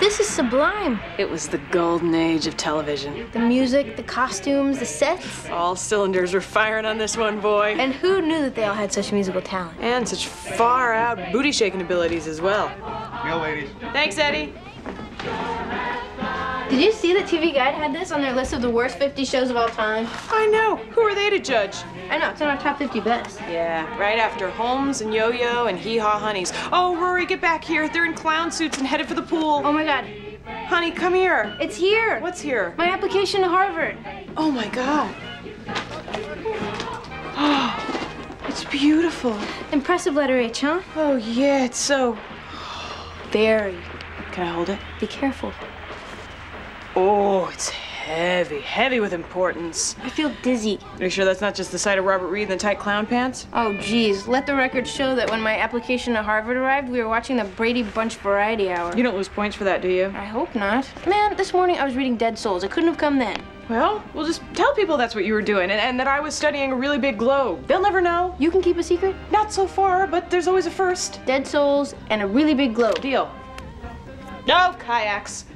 This is sublime. It was the golden age of television. The music, the costumes, the sets. All cylinders were firing on this one, boy. And who knew that they all had such musical talent? And such far out booty shaking abilities as well. Yo, ladies. Thanks, Eddie. Did you see that TV Guide had this on their list of the worst 50 shows of all time? I know. Who are they to judge? I know, it's in our top 50 best. Yeah, right after Holmes and Yo-Yo and Hee Haw Honeys. Oh, Rory, get back here. They're in clown suits and headed for the pool. Oh my god, Honey, come here. it's here. What's here? My application to Harvard. Oh my God. Oh, it's beautiful. Impressive letter H, huh? Oh yeah, it's so. Very. Can I hold it? Be careful. Oh, it's heavy, heavy with importance. I feel dizzy. Are you sure that's not just the sight of Robert Reed in the tight clown pants? Oh, geez. Let the record show that when my application to Harvard arrived, we were watching the Brady Bunch Variety Hour. You don't lose points for that, do you? I hope not. Man, this morning I was reading Dead Souls. It couldn't have come then. Well, we'll just tell people that's what you were doing and, and that I was studying a really big globe. They'll never know. You can keep a secret? Not so far, but there's always a first. Dead Souls and a really big globe. Deal. No kayaks.